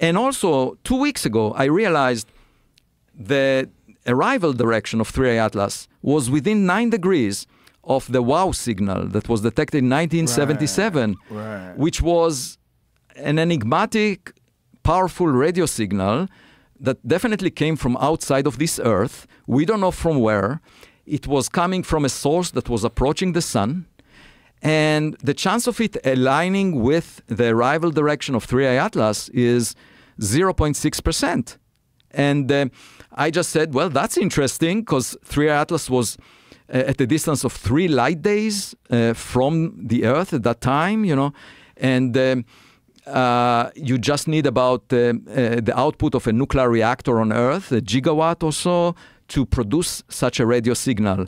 And also, two weeks ago, I realized the arrival direction of 3I Atlas was within nine degrees of the WOW signal that was detected in 1977, Right, right. which was an enigmatic, powerful radio signal that definitely came from outside of this Earth. We don't know from where. It was coming from a source that was approaching the sun. And the chance of it aligning with the arrival direction of 3I Atlas is 0.6%. And uh, I just said, well, that's interesting because 3I Atlas was uh, at a distance of three light days uh, from the Earth at that time, you know, and um, uh, you just need about uh, uh, the output of a nuclear reactor on Earth, a gigawatt or so, to produce such a radio signal.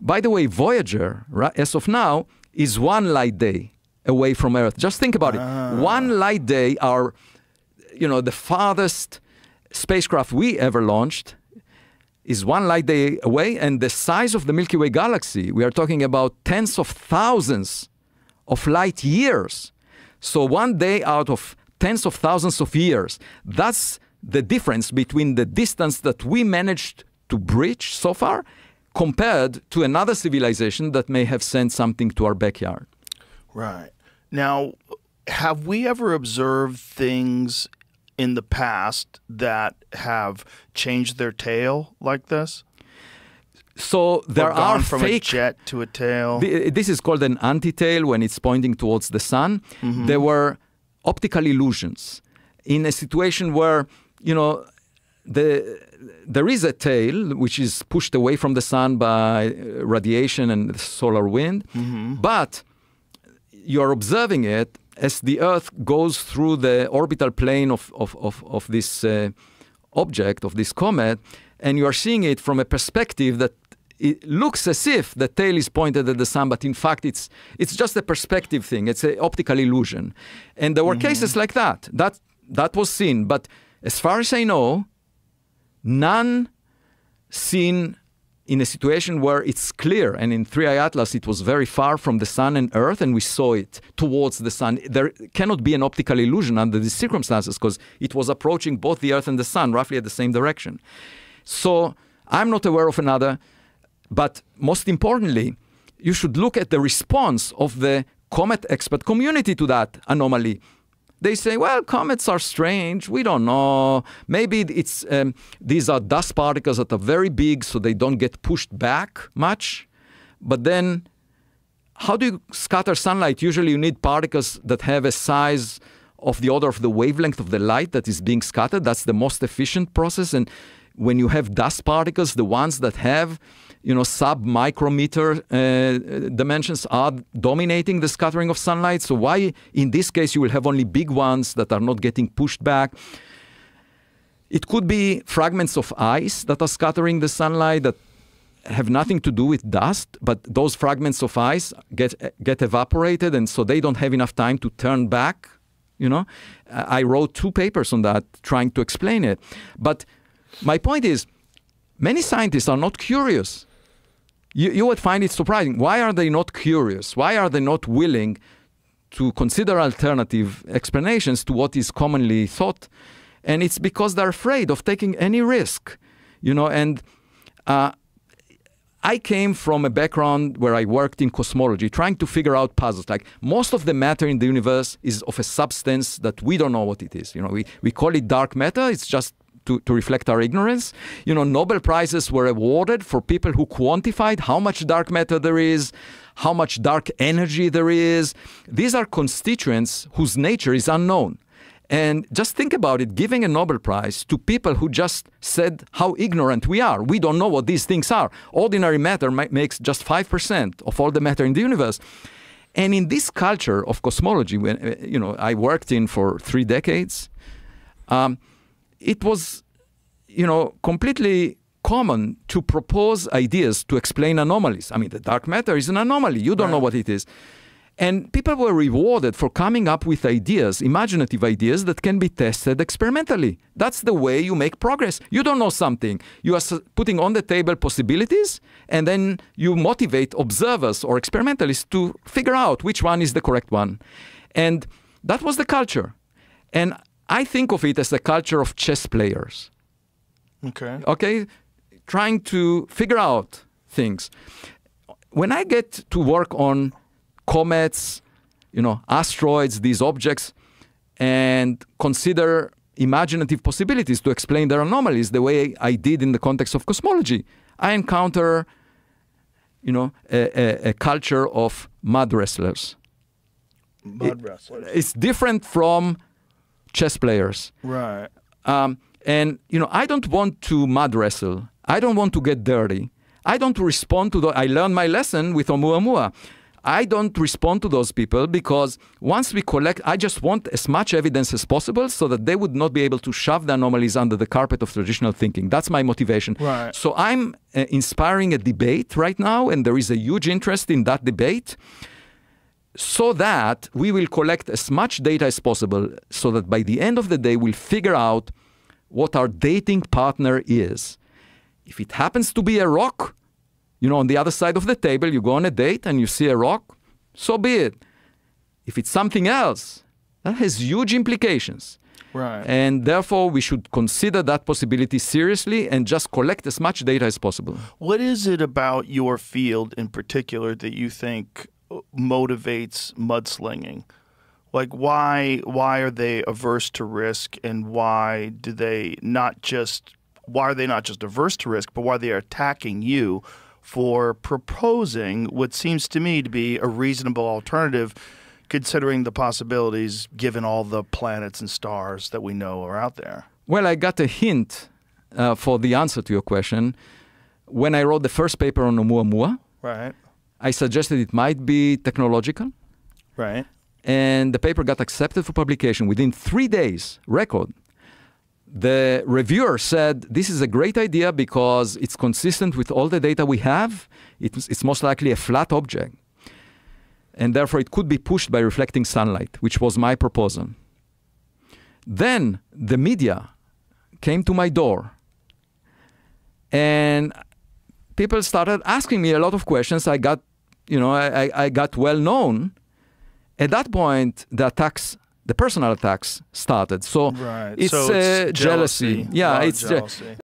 By the way, Voyager, right, as of now, is one light day away from Earth. Just think about it. Ah. One light day, our, you know, the farthest spacecraft we ever launched is one light day away, and the size of the Milky Way galaxy, we are talking about tens of thousands of light years. So one day out of tens of thousands of years, that's the difference between the distance that we managed to breach so far compared to another civilization that may have sent something to our backyard. Right. Now, have we ever observed things in the past that have changed their tail like this? So there are from fake a jet to a tail. This is called an anti-tail when it's pointing towards the sun. Mm-hmm. There were optical illusions in a situation where, you know, the, there is a tail which is pushed away from the sun by uh, radiation and solar wind, Mm-hmm. but you're observing it as the Earth goes through the orbital plane of, of, of, of this uh, object, of this comet, and you are seeing it from a perspective that it looks as if the tail is pointed at the sun, but in fact it's it's just a perspective thing. It's an optical illusion, and there were cases like that. That that was seen, but as far as I know, none seen in a situation where it's clear. And in 3I Atlas, it was very far from the sun and Earth, and we saw it towards the sun. There cannot be an optical illusion under these circumstances because it was approaching both the Earth and the sun roughly at the same direction. So I'm not aware of another. But most importantly, you should look at the response of the comet expert community to that anomaly. They say, well, comets are strange. We don't know. Maybe it's um, these are dust particles that are very big, so they don't get pushed back much. But then, how do you scatter sunlight? Usually, you need particles that have a size of the order of the wavelength of the light that is being scattered. That's the most efficient process. And when you have dust particles, the ones that have you know, sub micrometer uh, dimensions are dominating the scattering of sunlight. So why, in this case, you will have only big ones that are not getting pushed back? It could be fragments of ice that are scattering the sunlight that have nothing to do with dust, but those fragments of ice get get evaporated, and so they don't have enough time to turn back. You know, I wrote two papers on that trying to explain it. But my point is, many scientists are not curious. You, you would find it surprising. Why are they not curious? Why are they not willing to consider alternative explanations to what is commonly thought? And it's because they're afraid of taking any risk, you know. And uh, I came from a background where I worked in cosmology, trying to figure out puzzles. Like most of the matter in the universe is of a substance that we don't know what it is. You know, we, we call it dark matter. It's just to, to reflect our ignorance. You know, Nobel Prizes were awarded for people who quantified how much dark matter there is, how much dark energy there is. These are constituents whose nature is unknown. And just think about it giving a Nobel Prize to people who just said how ignorant we are. We don't know what these things are. Ordinary matter ma- makes just 5% of all the matter in the universe. And in this culture of cosmology, when, uh, you know, I worked in for three decades, um, it was, you know, completely common to propose ideas to explain anomalies. I mean, the dark matter is an anomaly. You don't know what it is. And people were rewarded for coming up with ideas, imaginative ideas that can be tested experimentally. That's the way you make progress. You don't know something. You are putting on the table possibilities, and then you motivate observers or experimentalists to figure out which one is the correct one. And that was the culture. And I think of it as a culture of chess players. Okay. Okay, trying to figure out things. When I get to work on comets, you know, asteroids, these objects, and consider imaginative possibilities to explain their anomalies the way I did in the context of cosmology, I encounter, you know, a, a, a culture of mud wrestlers. Mud wrestlers. It's different from chess players. Right. Um, and you know, I don't want to mud wrestle. I don't want to get dirty. I don't respond to the. I learned my lesson with Oumuamua. I don't respond to those people because once we collect, I just want as much evidence as possible so that they would not be able to shove the anomalies under the carpet of traditional thinking. That's my motivation. Right. So I'm uh, inspiring a debate right now, and there is a huge interest in that debate so that we will collect as much data as possible so that by the end of the day we'll figure out what our dating partner is. If it happens to be a rock, you know, on the other side of the table, you go on a date and you see a rock, so be it. If it's something else, that has huge implications. Right. And therefore, we should consider that possibility seriously and just collect as much data as possible. What is it about your field in particular that you think motivates mudslinging? Like why why are they averse to risk and why do they not just why are they not just averse to risk, but why they are they attacking you for proposing what seems to me to be a reasonable alternative considering the possibilities given all the planets and stars that we know are out there? Well, I got a hint uh, for the answer to your question when I wrote the first paper on Oumuamua. Right. I suggested it might be technological, Right. and the paper got accepted for publication within three days, record. The reviewer said, This is a great idea because it's consistent with all the data we have. It's, it's most likely a flat object, and therefore it could be pushed by reflecting sunlight, which was my proposal. Then the media came to my door, and people started asking me a lot of questions. I got, you know, I, I- got well known. At that point, the attacks, the personal attacks started. So Right. it's, so uh, it's jealousy. jealousy. Yeah, it's je- jealousy.